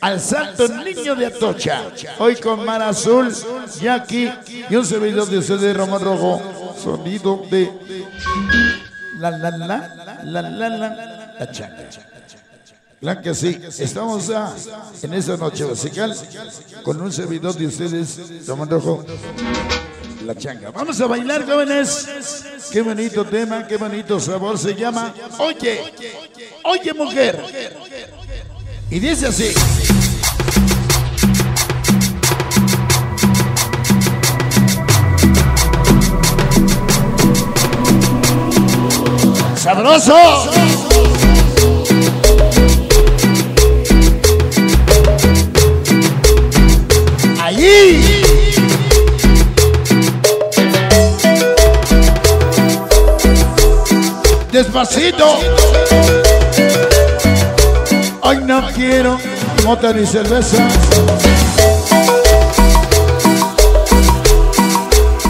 al Santo Niño de Atocha. Hoy con Mar Azul, Jackie y un servidor de ustedes, Ramón Rojo. Sonido de la la la la la la la chaca. Claro que sí, estamos a, en esta noche musical con un servidor de ustedes, Ramón Rojo, la changa. Vamos a bailar, jóvenes. Qué bonito tema, qué bonito sabor se llama. Oye, oye, mujer. Y dice así. ¡Sabroso! ¡Allí! Despacito. Hoy no quiero mota ni cerveza.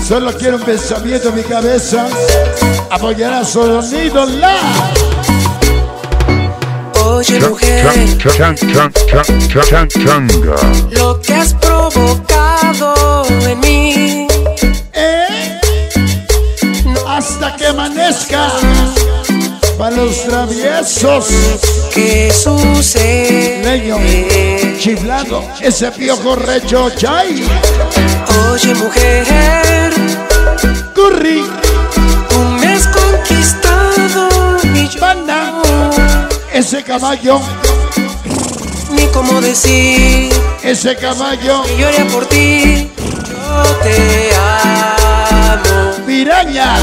Solo quiero un pensamiento en mi cabeza. Apoyar a sonido la. Oye mujer, Chan, chan, chan, chan, chan, changa. lo que has provocado los traviesos. ¿Qué sucede? Leño. Chiflado. Ese piojo recho chay. Oye mujer, Curry. tú me has conquistado yo Banda. Ese caballo. ni cómo decir Ese caballo. que lloré por ti. Yo te amo. Piraña.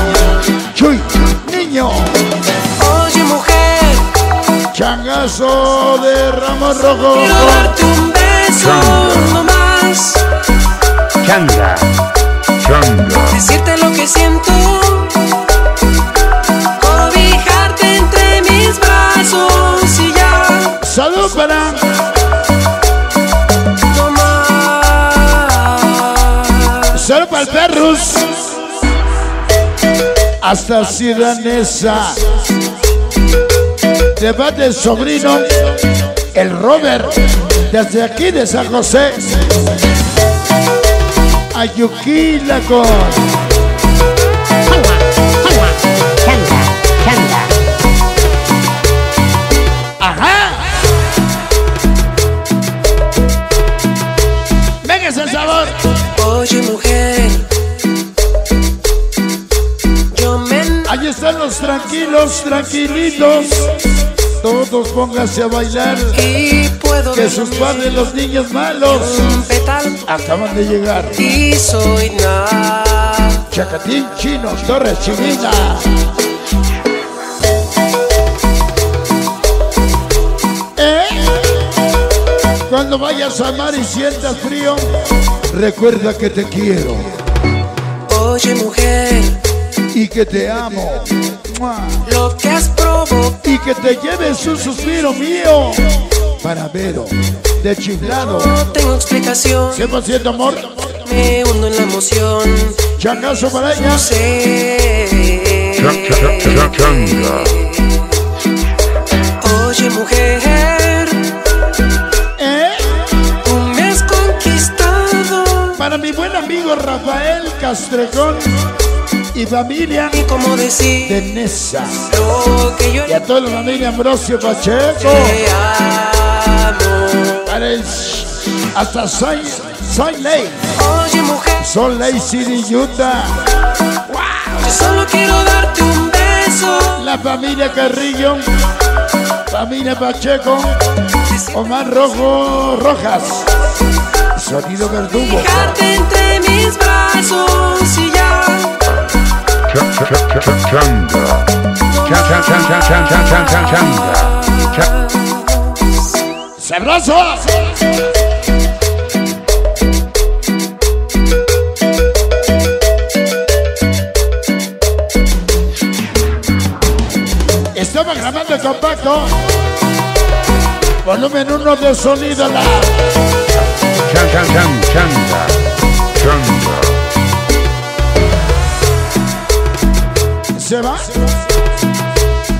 Chuy. Niño. Changazo de Ramos Rojo. quiero darte un beso no más. Changa. Changa. Decirte lo que siento. Cobijarte entre mis brazos y ya Salud para no más. Salud para el perros. Hasta Ciudadanesa. Debate el sobrino, el Robert, desde aquí de San José. Ayuquila con tranquilos, tranquilitos. Todos pónganse a bailar. y puedo Que sus padres, los niños malos, acaban de llegar. y soy nada. Chacatín chino, Torres Chinita. ¿Eh? Cuando vayas a mar y sientas frío, recuerda que te quiero Oye mujer, y que te amo. Lo que has provocado Y que te lleves un suspiro mío para Vero, de chiflado. no tengo explicación. 100% amor, Me hundo en la emoción. changazo para ella. No sé. Changa. Oye mujer, ¿Eh? tú me has conquistado. Para mi buen amigo Rafael Castrejón y familia Y como decir de Nesa. lo que yo Y a toda la familia Ambrosio Pacheco. Para el hasta Soy, Soy Ley. Oye mujer, Son Ley City, Utah. yo solo quiero darte un beso. La familia Carrillo. Familia Pacheco. Omar Rojo Rojas. Sonido Verdugo. Entre mis brazos y ya. Changa. Changa. Sabroso. Estamos grabando el compacto. Volumen 1 de sonido la. Changa, changa, changa, changa. ¿Se va?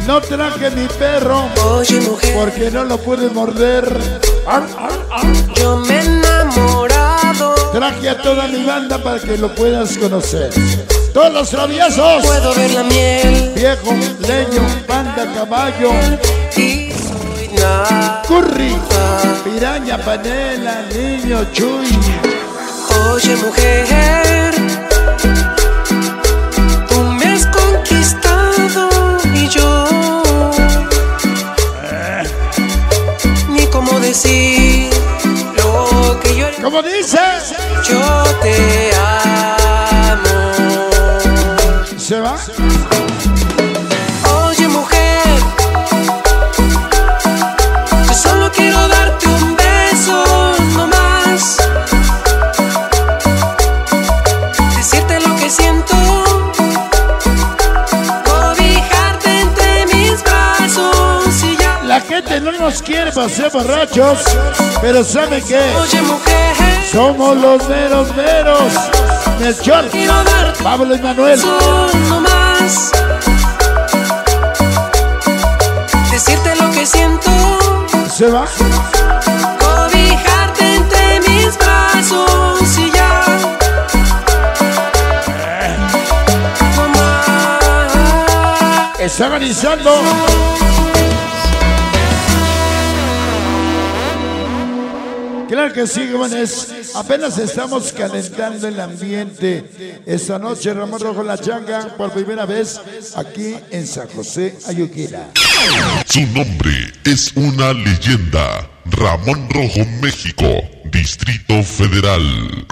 No traje mi perro Oye mujer, porque no lo pude morder. Yo me he enamorado. Traje a toda mi banda para que lo puedas conocer. Todos los traviesos. Puedo ver la miel Viejo, leño, banda, caballo, y soy nada. curry, piraña, panela, niño, chuy. Oye, mujer, ¿Cómo dice? yo te amo. Se va. Gente no nos quiere para ser borrachos, pero ¿sabe qué? Somos los meros meros. Melchor, Pablo y Manuel. Decirte lo que siento. Se va. Cobijarte entre mis brazos y ya. Está organizando. Claro que sí. Apenas estamos calentando el ambiente. Esta noche Ramón Rojo La Changa por primera vez aquí en San José, Ayuquira. Su nombre es una leyenda. Ramón Rojo México, Distrito Federal.